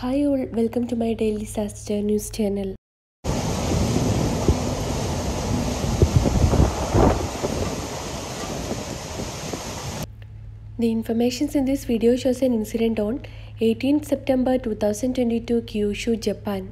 Hi all, welcome to my daily Sastra news channel. The information in this video shows an incident on 18 September 2022 Kyushu, Japan.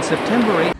On September 8,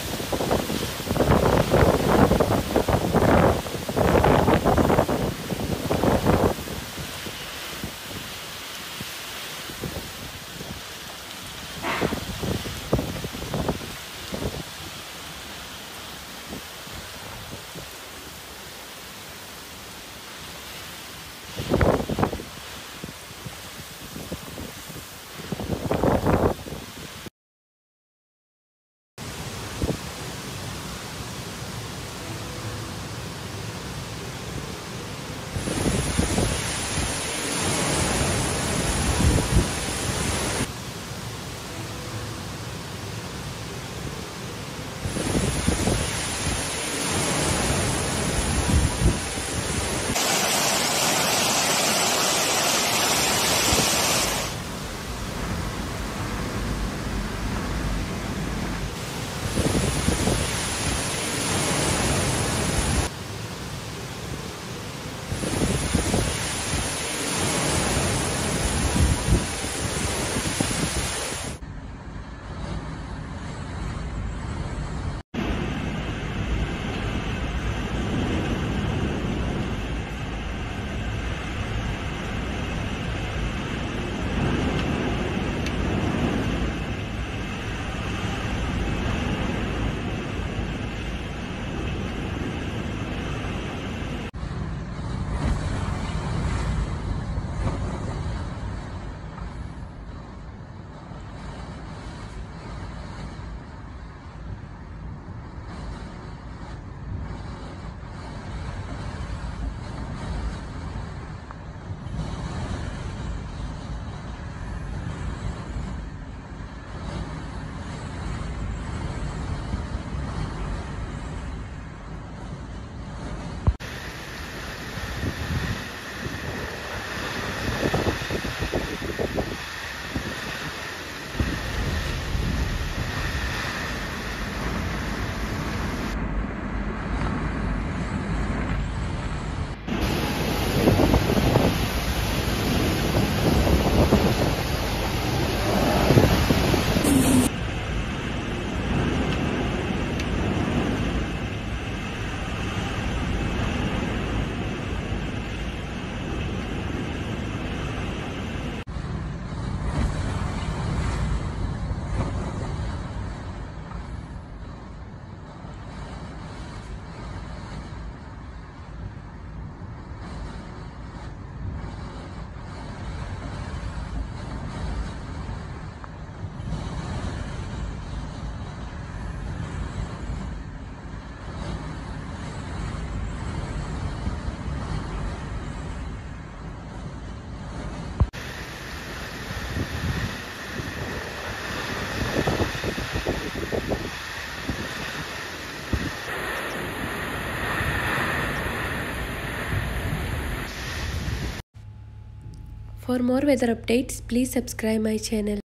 For more weather updates, please subscribe my channel.